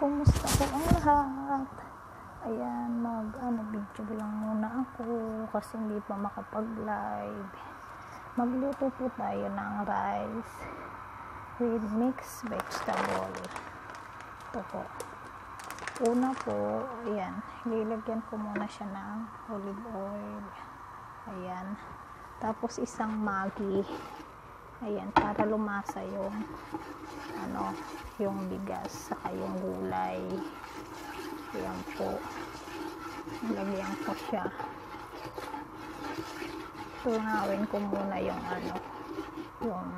Kumusta po ang lahat? Ayan, mag ano, video lang muna ako kasi hindi pa makapag-live. Magluto po tayo ng rice with mixed vegetable. Ito po. Una po, ayan, lilagyan ko muna siya ng olive oil. Ayan. Tapos isang magi. Ayan, para lumasa yung ano, yung bigas saka yung gulay. Ayan po. Lagyan ko siya. Tunawin ko muna yung ano, yung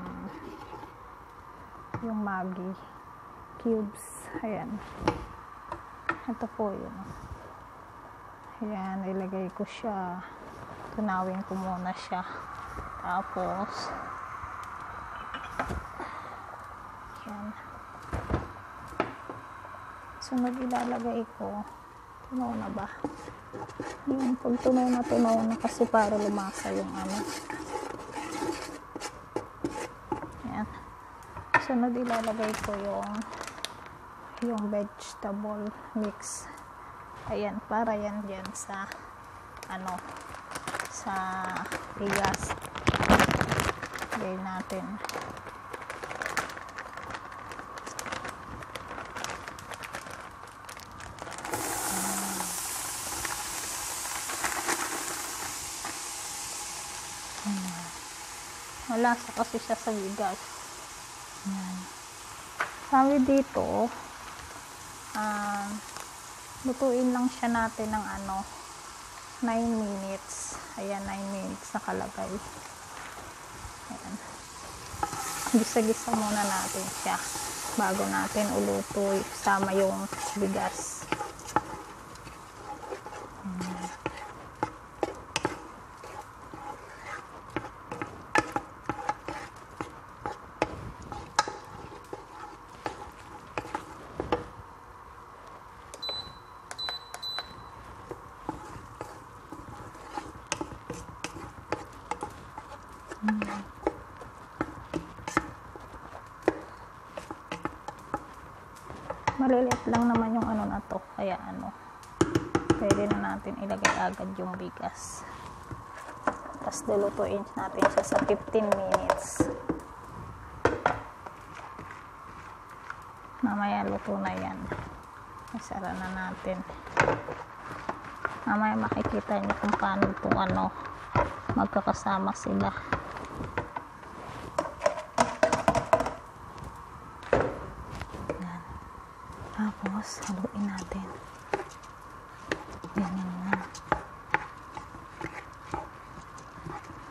yung magi cubes. Ayan. Ito po yun. Ayan, ilagay ko siya. Tunawin ko muna siya. Tapos, Yan. Sunod ilalagay ko. Tunaw na ba? Yun, pag tunaw na tunaw na kasi para lumasa yung ano. Yan. Sunod ilalagay ko yung yung vegetable mix. Ayan, para yan dyan sa ano sa bigas. Lagay natin. Malasa kasi siya sa bigas. Yan. Sabi dito, ah, lutuin lang siya natin ng ano, 9 minutes. Ayan, 9 minutes nakalagay. Ayan. Gisa-gisa muna natin siya bago natin uluto sama yung bigas. Maliliit lang naman yung ano na to kaya ano pwede na natin ilagay agad yung bigas. Tapos lulutuin natin siya sa 15 minutes. Mamaya luto na yan. Isara na natin. Mamaya makikita niyo kung paano itong ano magkakasama sila Tapos, haluin natin. Ganyan na.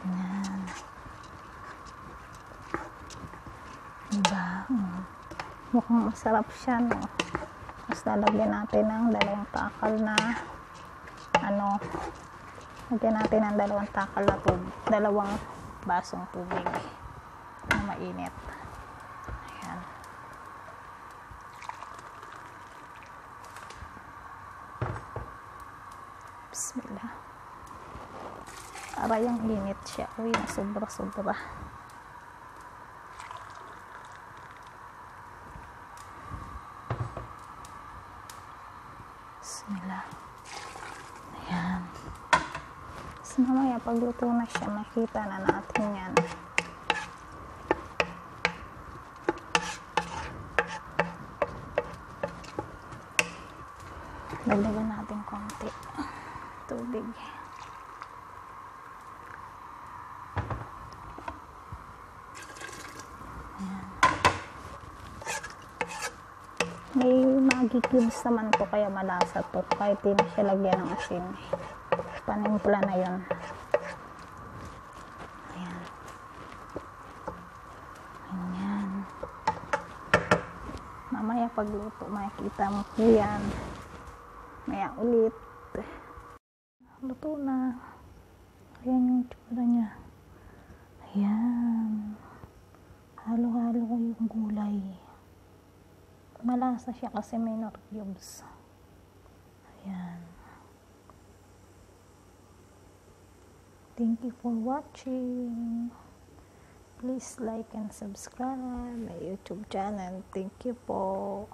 Yan. Diba? Mm. Mukhang masarap siya, no? Tapos, lalagyan natin ng dalawang takal na ano, lagyan natin ng dalawang takal na tubig, dalawang basong tubig na mainit. Ayan. Bismillah. Para yung init siya. Uy, sobra-sobra. Bismillah. Ayan. Tapos mamaya pagluto na siya, makita na natin yan. Tubig. Ayan. May magi cubes naman to kaya malasa to kahit di na siya lagyan ng asin. Panimpla na yon. Ayan. Ayan. Mamaya pagluto makikita mo yan. Maya ulit. Luto na. Ayan yung tsura niya. Ayan. Halo-halo ko yung gulay. Malasa siya kasi may nor cubes. Ayan. Thank you for watching. Please like and subscribe my YouTube channel. Thank you po.